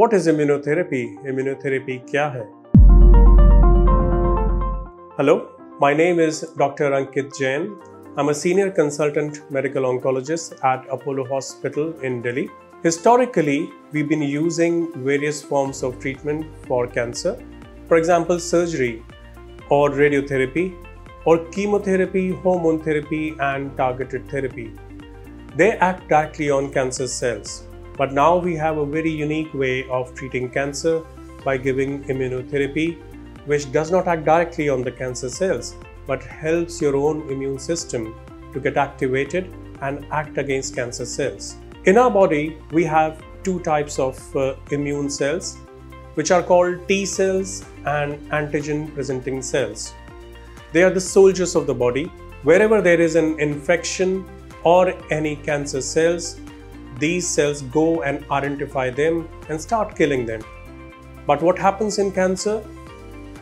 What is immunotherapy? Immunotherapy kya hai? Hello, my name is Dr. Ankit Jain. I'm a senior consultant medical oncologist at Apollo Hospital in Delhi. Historically, we've been using various forms of treatment for cancer, for example, surgery or radiotherapy or chemotherapy, hormone therapy and targeted therapy. They act directly on cancer cells. But now we have a very unique way of treating cancer by giving immunotherapy, which does not act directly on the cancer cells, but helps your own immune system to get activated and act against cancer cells. In our body, we have two types of uh, immune cells, which are called T cells and antigen presenting cells. They are the soldiers of the body. Wherever there is an infection or any cancer cells, these cells go and identify them and start killing them. But what happens in cancer?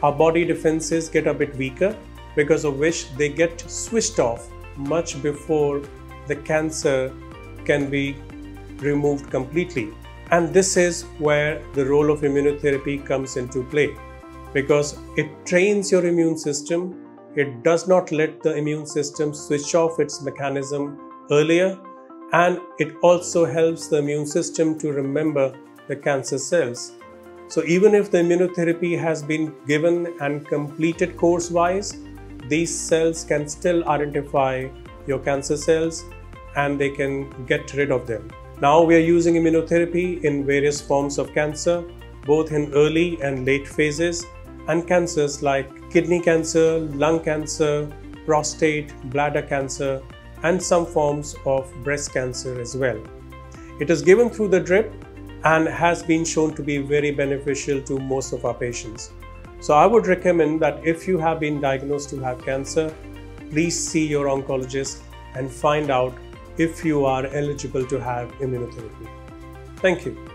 Our body defenses get a bit weaker because of which they get switched off much before the cancer can be removed completely. And this is where the role of immunotherapy comes into play because it trains your immune system. It does not let the immune system switch off its mechanism earlier and it also helps the immune system to remember the cancer cells. So, even if the immunotherapy has been given and completed course wise, these cells can still identify your cancer cells and they can get rid of them. Now, we are using immunotherapy in various forms of cancer, both in early and late phases, and cancers like kidney cancer, lung cancer, prostate, bladder cancer, and some forms of breast cancer as well. It is given through the drip and has been shown to be very beneficial to most of our patients. So I would recommend that if you have been diagnosed to have cancer, please see your oncologist and find out if you are eligible to have immunotherapy. Thank you.